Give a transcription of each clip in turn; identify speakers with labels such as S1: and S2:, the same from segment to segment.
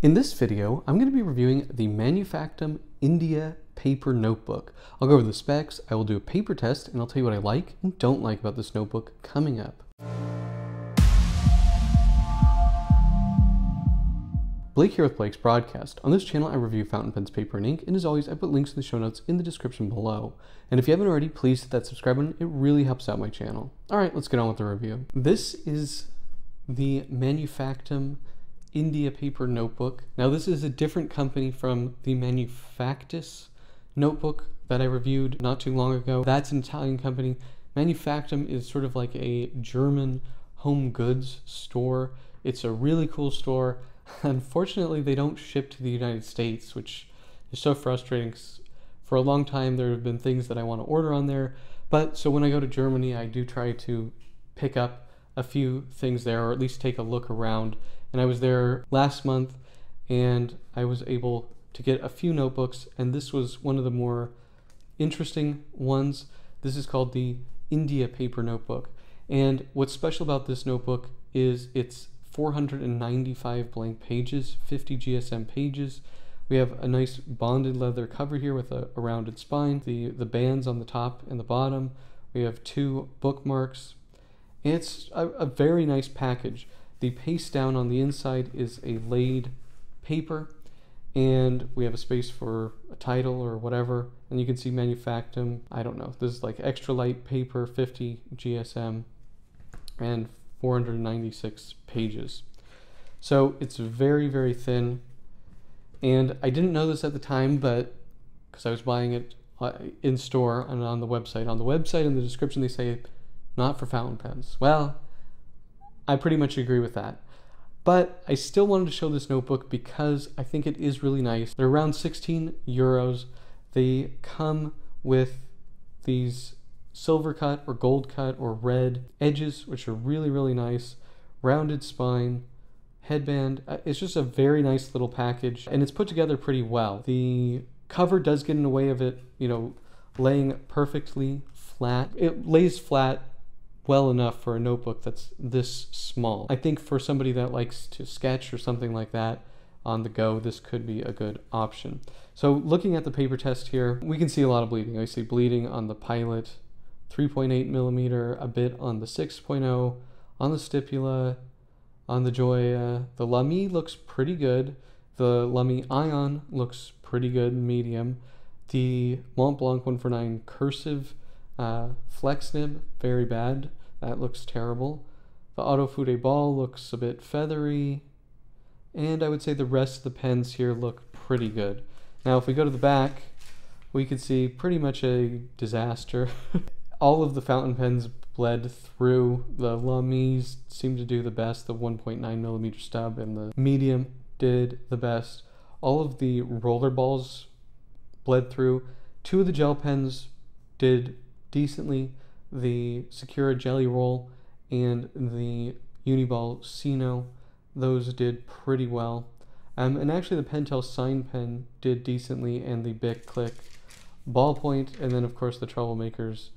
S1: In this video, I'm going to be reviewing the Manufactum India paper notebook. I'll go over the specs, I will do a paper test, and I'll tell you what I like and don't like about this notebook coming up. Blake here with Blake's Broadcast. On this channel, I review fountain pens, paper, and ink, and as always, I put links in the show notes in the description below. And if you haven't already, please hit that subscribe button. It really helps out my channel. All right, let's get on with the review. This is the Manufactum India paper notebook. Now, this is a different company from the Manufactus notebook that I reviewed not too long ago. That's an Italian company. Manufactum is sort of like a German home goods store. It's a really cool store. Unfortunately, they don't ship to the United States, which is so frustrating. For a long time, there have been things that I want to order on there, but so when I go to Germany, I do try to pick up a few things there, or at least take a look around. And I was there last month, and I was able to get a few notebooks, and this was one of the more interesting ones. This is called the India Paper Notebook. And what's special about this notebook is it's 495 blank pages, 50 GSM pages. We have a nice bonded leather cover here with a, a, rounded spine, the, the bands on the top and the bottom. We have two bookmarks. It's a, a very nice package. The paste down on the inside is a laid paper, and we have a space for a title or whatever. And you can see Manufactum. I don't know. This is like extra light paper, 50 GSM, and 496 pages. So it's very, very thin. And I didn't know this at the time, but because I was buying it uh, in store and on the website. On the website, in the description, they say not for fountain pens. Well, I pretty much agree with that. But I still wanted to show this notebook because I think it is really nice. They're around 16 euros. They come with these silver cut or gold cut or red edges, which are really, really nice, rounded spine, headband. Uh, it's just a very nice little package and it's put together pretty well. The cover does get in the way of it, you know, laying perfectly flat. It lays flat well enough for a notebook that's this small. I think for somebody that likes to sketch or something like that on the go, this could be a good option. So looking at the paper test here, we can see a lot of bleeding. I see bleeding on the Pilot, 3.8 millimeter, a bit on the 6.0, on the Stipula, on the Joya. The Lamy looks pretty good. The Lamy Aion looks pretty good, medium. The Mont Blanc 149 cursive uh, flex nib, very bad. That looks terrible. The Ohto Fude ball looks a bit feathery. And I would say the rest of the pens here look pretty good. Now, if we go to the back, we can see pretty much a disaster. all of the fountain pens bled through. The Lamys seemed to do the best. The 1.9 millimeter stub and the medium did the best. All of the roller balls bled through. Two of the gel pens did decently. The Sakura Gelly Roll and the Uniball Signo, those did pretty well. Um, and actually, the Pentel Sign Pen did decently, and the Bic Click Ballpoint, and then of course the Troublemakers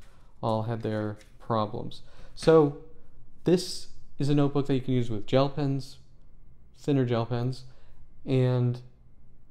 S1: all had their problems. So this is a notebook that you can use with gel pens, thinner gel pens, and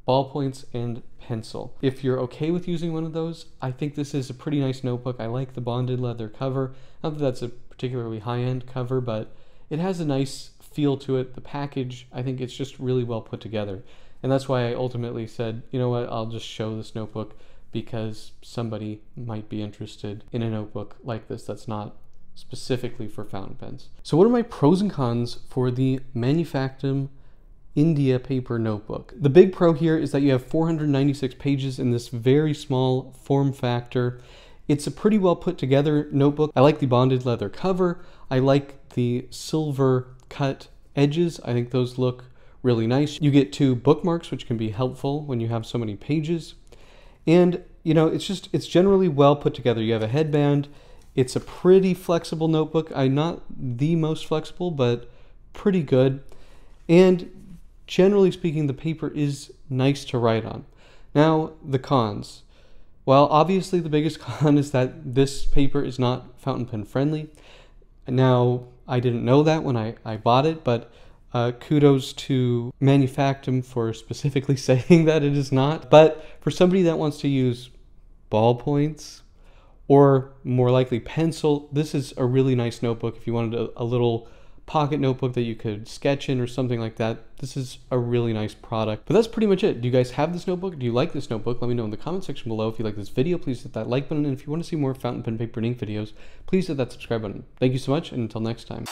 S1: ballpoints and pencil. If you're okay with using one of those, I think this is a pretty nice notebook. I like the bonded leather cover. Not that that's a particularly high-end cover, but it has a nice feel to it. The package, I think it's just really well put together. And that's why I ultimately said, you know what, I'll just show this notebook because somebody might be interested in a notebook like this that's not specifically for fountain pens. So what are my pros and cons for the Manufactum India paper notebook? The big pro here is that you have 496 pages in this very small form factor. It's a pretty well put together notebook. I like the bonded leather cover. I like the silver cut edges. I think those look really nice. You get two bookmarks, which can be helpful when you have so many pages. And, you know, it's just, it's generally well put together. You have a headband. It's a pretty flexible notebook. I'm not the most flexible, but pretty good. And generally speaking, the paper is nice to write on. Now, the cons. Well, obviously, the biggest con is that this paper is not fountain pen friendly. Now, I didn't know that when I, I bought it, but Uh, kudos to Manufactum for specifically saying that it is not. But for somebody that wants to use ballpoints or more likely pencil, this is a really nice notebook if you wanted a, a little pocket notebook that you could sketch in or something like that. This is a really nice product. But that's pretty much it. Do you guys have this notebook? Do you like this notebook? Let me know in the comment section below. If you like this video, please hit that like button. And if you want to see more fountain pen paper and ink videos, please hit that subscribe button. Thank you so much, and until next time.